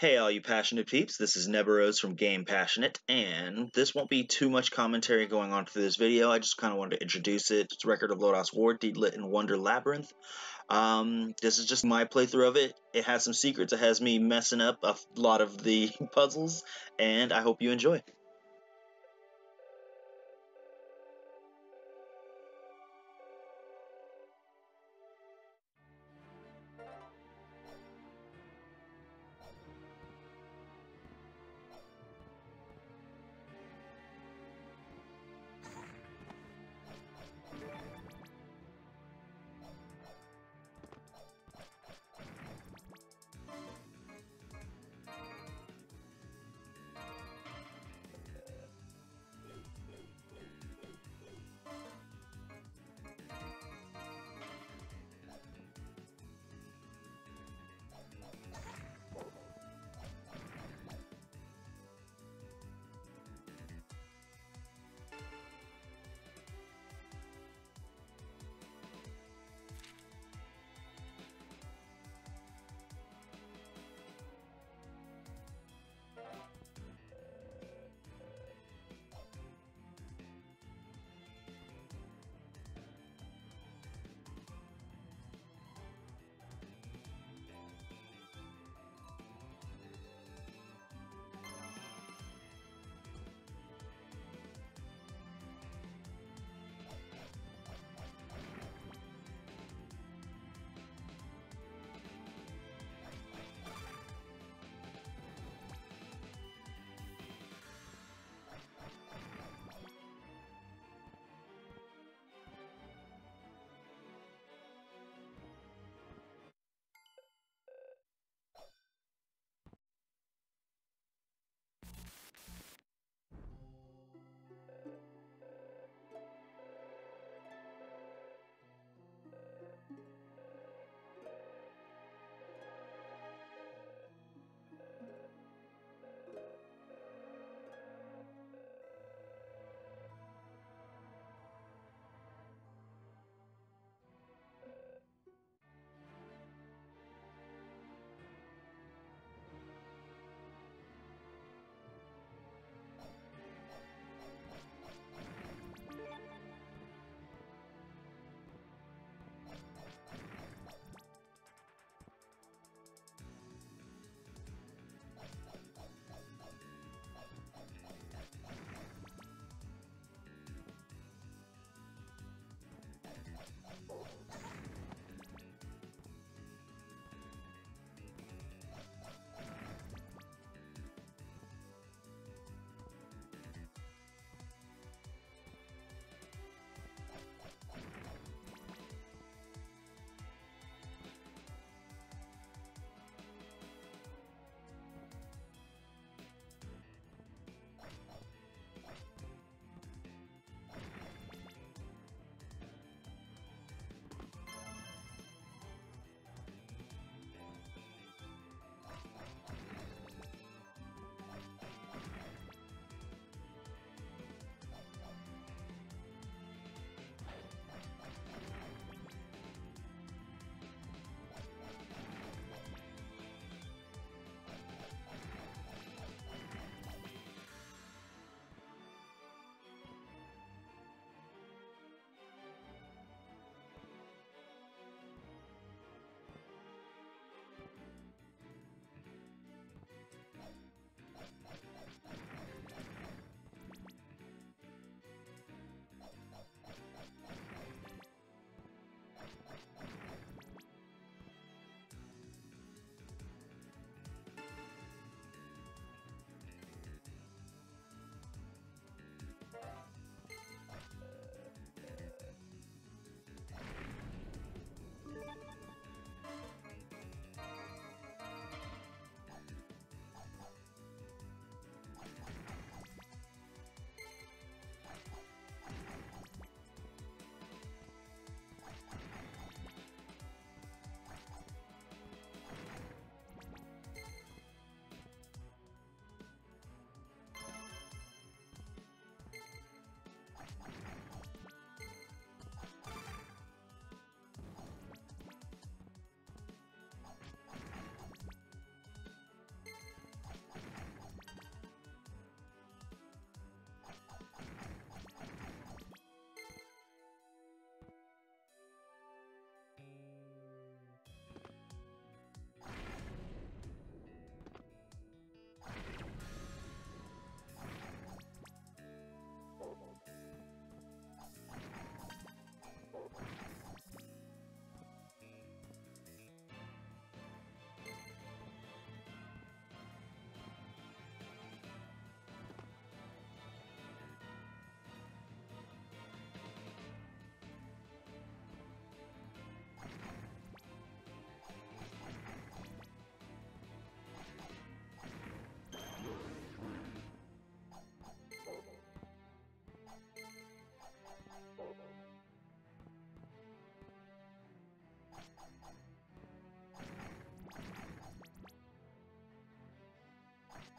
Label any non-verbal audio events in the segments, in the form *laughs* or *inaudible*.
Hey, all you passionate peeps, this is Nebiroze from Game Passionate, and this won't be too much commentary going on through this video. I just kind of wanted to introduce it. It's Record of Lodoss War, Deedlit and Wonder Labyrinth. Um, this is just my playthrough of it. It has some secrets. It has me messing up a lot of the *laughs* puzzles, and I hope you enjoy.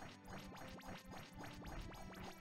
I'm sorry.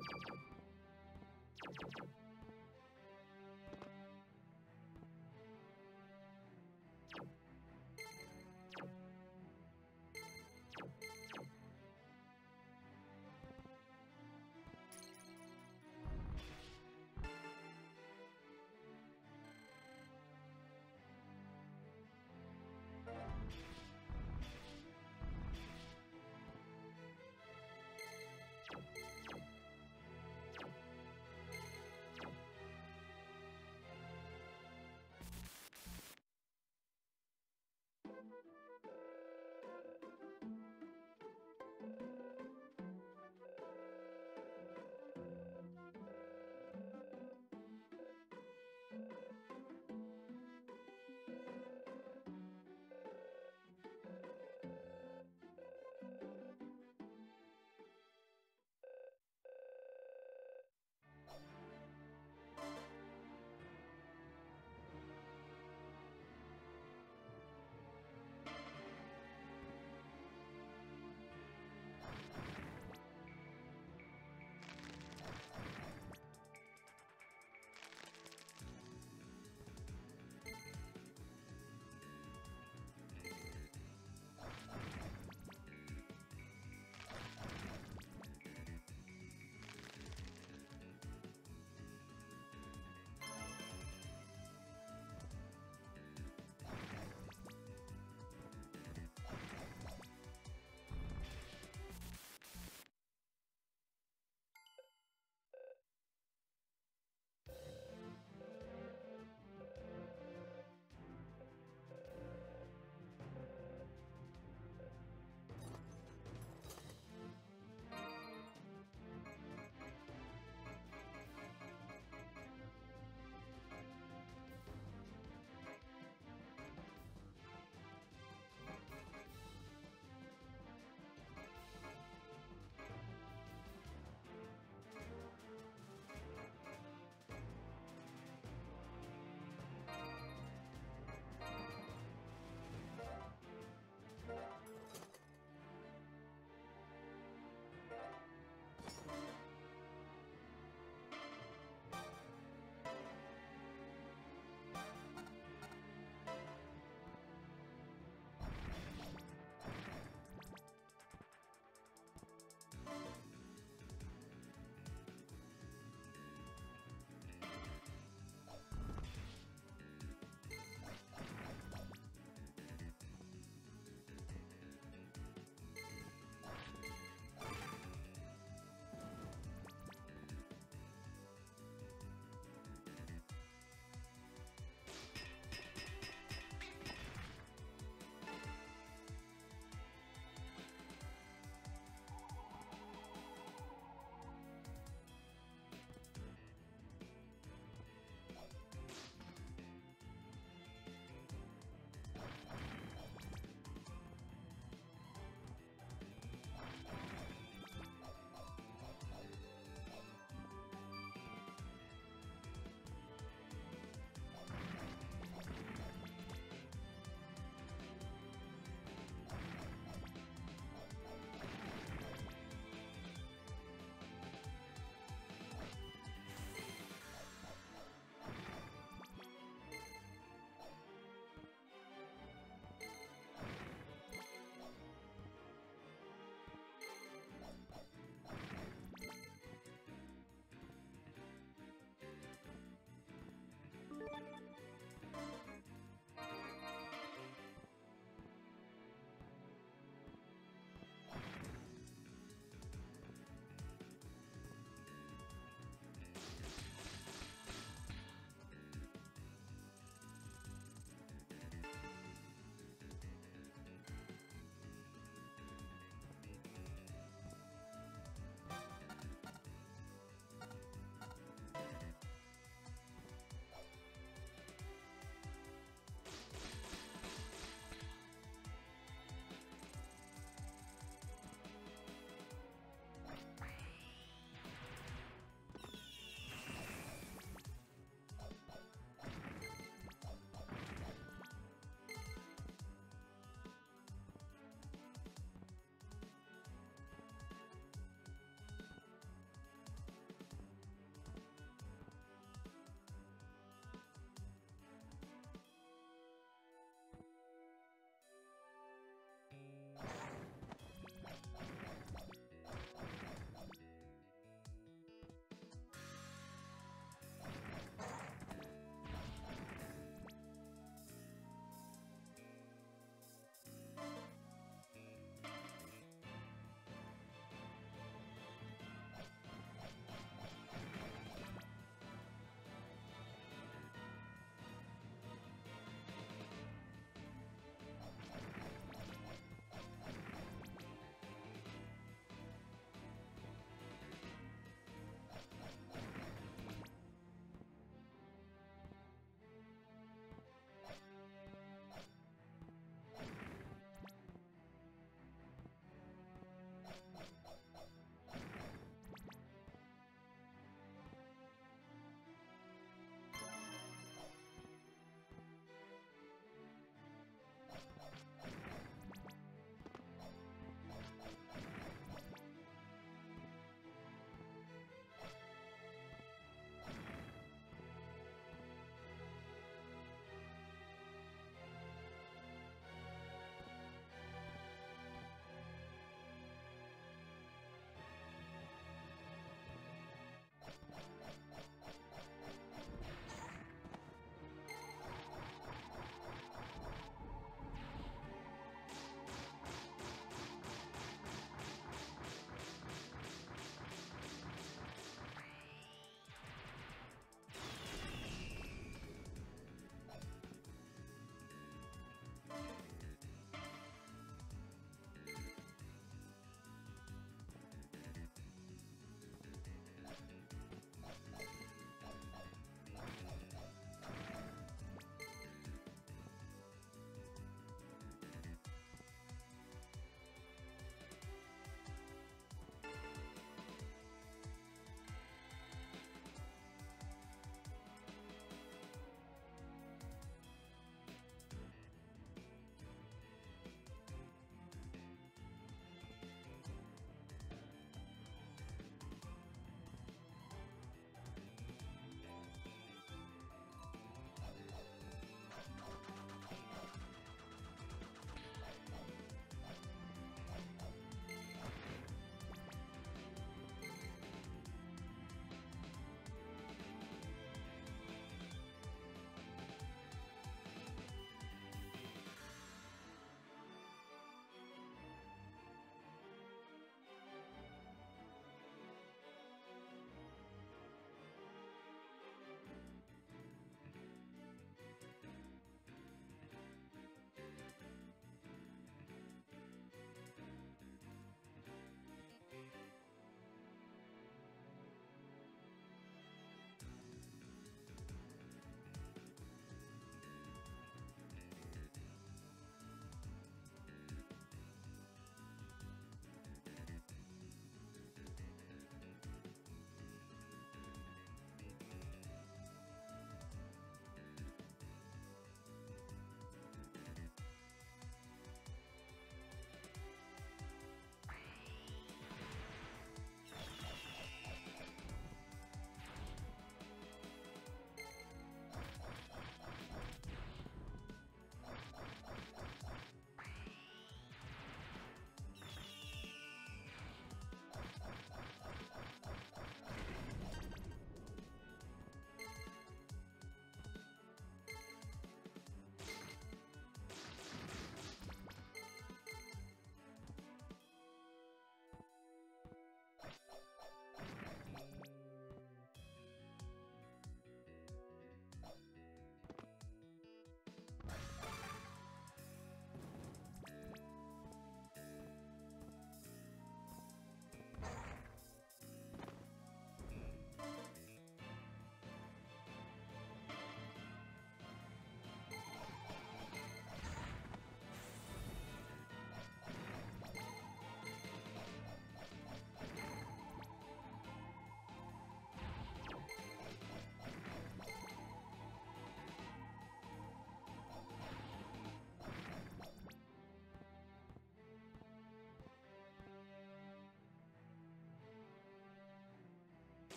You